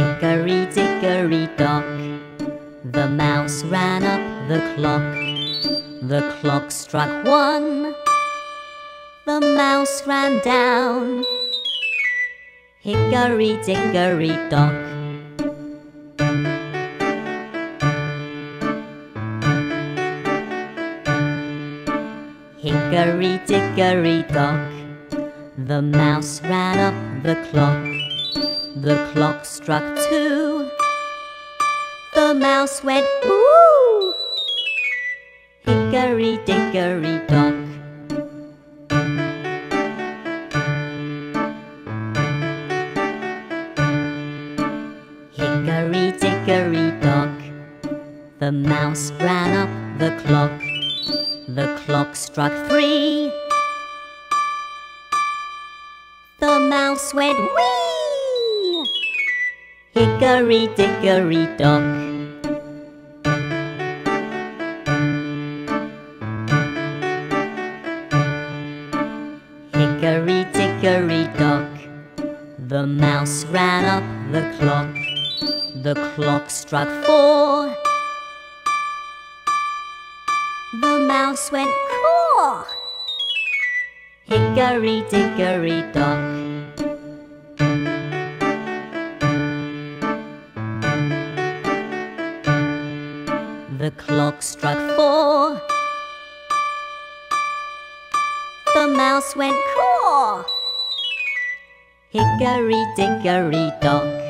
Hickory dickory dock, the mouse ran up the clock. The clock struck one, the mouse ran down. Hickory dickory dock. Hickory dickory dock, the mouse ran up the clock. The clock struck two, the mouse went ooh. Hickory dickory dock. Hickory dickory dock, the mouse ran up the clock. The clock struck three. The mouse went wee. Hickory dickory dock. Hickory dickory dock. The mouse ran up the clock. The clock struck four. The mouse went caw. Hickory dickory dock. The clock struck four. The mouse went caw. Hickory dickory dock.